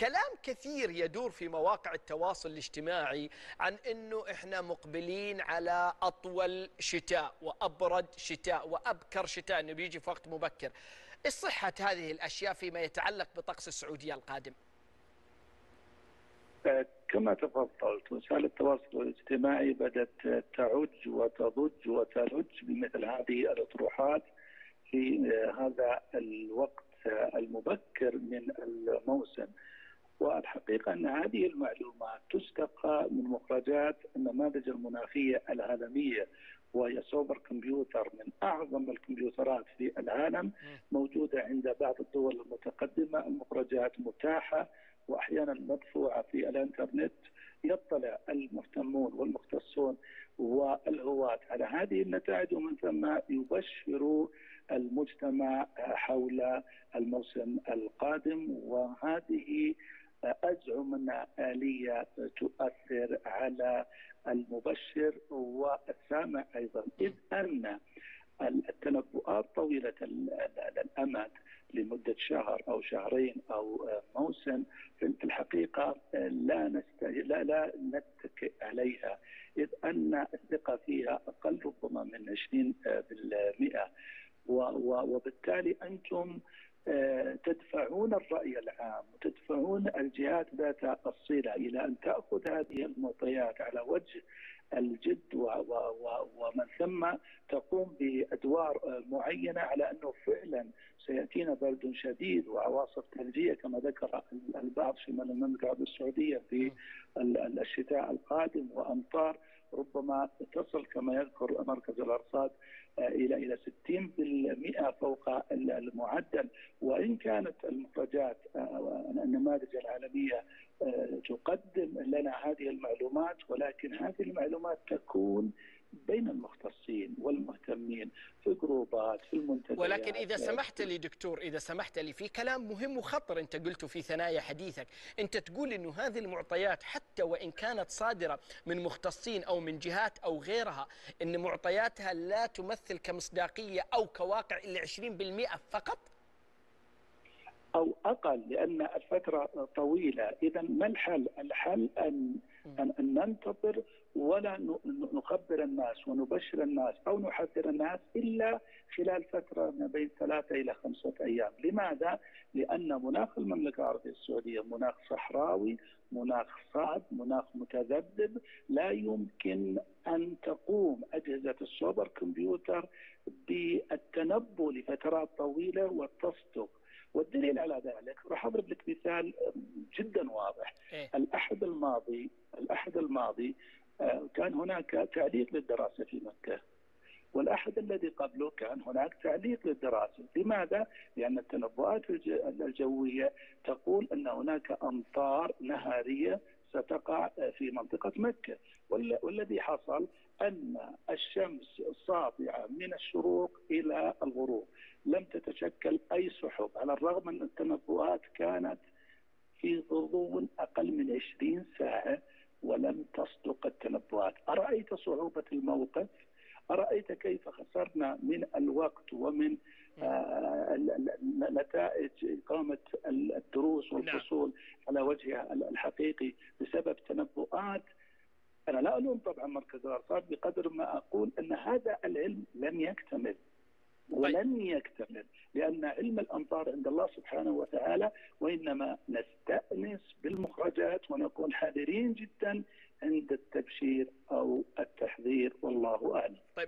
كلام كثير يدور في مواقع التواصل الاجتماعي عن أنه إحنا مقبلين على أطول شتاء وأبرد شتاء وأبكر شتاء. أنه بيجي في وقت مبكر. إيش صحة هذه الأشياء فيما يتعلق بطقس السعودية القادم؟ كما تفضلت وسائل التواصل الاجتماعي بدأت تعج وتضج وتلج بمثل هذه الأطروحات في هذا الوقت المبكر من الموسم. والحقيقة أن هذه المعلومات تستقى من مخرجات النماذج المناخية العالمية وهي سوبر كمبيوتر من أعظم الكمبيوترات في العالم موجودة عند بعض الدول المتقدمة. المخرجات متاحة وأحيانا مدفوعة في الإنترنت يطلع المهتمون والمختصون والهواة على هذه النتائج ومن ثم يبشروا المجتمع حول الموسم القادم. وهذه أزعم انها آلية تؤثر على المبشر والسامع أيضا إذ أن التنبؤات طويلة الأمد لمدة شهر أو شهرين أو موسم في الحقيقة لا نست... لا لا نتكئ عليها إذ أن الثقة فيها أقل ربما من 20% وبالتالي أنتم تدفعون الرأي العام وتدفعون الجهات ذات الصلة إلى أن تأخذ هذه المعطيات على وجه الجد ومن ثم تقوم بأدوار معينة على أنه فعلا سيأتينا برد شديد وعواصف ثلجيه كما ذكر البعض في المملكه العربيه السعودية في الشتاء القادم وأمطار ربما تصل كما يذكر مركز الأرصاد إلى إلى 60% فوق المعدل. وان كانت المخرجات النماذج العالمية تقدم لنا هذه المعلومات ولكن هذه المعلومات تكون بين المختصين والمهتمين في جروبات في المنتديات. ولكن إذا سمحت لي دكتور إذا سمحت لي في كلام مهم وخطر أنت قلته في ثنايا حديثك. أنت تقول أنه هذه المعطيات حتى وإن كانت صادرة من مختصين أو من جهات أو غيرها أن معطياتها لا تمثل كمصداقية أو كواقع إلا 20% فقط؟ أو أقل لأن الفترة طويلة، اذا ما الحل؟ الحل أن أن, أن ننتظر ولا نخبر الناس ونبشر الناس أو نحذر الناس إلا خلال فترة ما بين ثلاثة إلى خمسة أيام، لماذا؟ لأن مناخ المملكة العربية السعودية مناخ صحراوي، مناخ صعب، مناخ متذبذب، لا يمكن أن تقوم أجهزة السوبر كمبيوتر بالتنبؤ لفترات طويلة وتصدق والدليل على ذلك راح أضرب لك مثال جدا واضح إيه؟ الأحد الماضي الأحد الماضي كان هناك تعليق للدراسة في مكة والأحد الذي قبله كان هناك تعليق للدراسة، لماذا؟ لأن التنبؤات الجوية تقول أن هناك أمطار نهارية ستقع في منطقة مكة والذي حصل أن الشمس ساطعة من الشروق إلى الغروب. لم تتشكل أي سحب على الرغم أن التنبؤات كانت في غضون أقل من 20 ساعة ولم تصدق التنبؤات. أرأيت صعوبة الموقف؟ أرأيت كيف خسرنا من الوقت ومن آه نتائج إقامة الدروس والفصول على وجهها الحقيقي بسبب تنبؤات أنا لا ألوم طبعا مركز الأرصاد بقدر ما أقول أن هذا العلم لم يكتمل ولن يكتمل لأن علم الأمطار عند الله سبحانه وتعالى وإنما نستأنس بالمخرجات ونكون حذرين جدا عند التبشير أو التحذير والله أعلم. طيب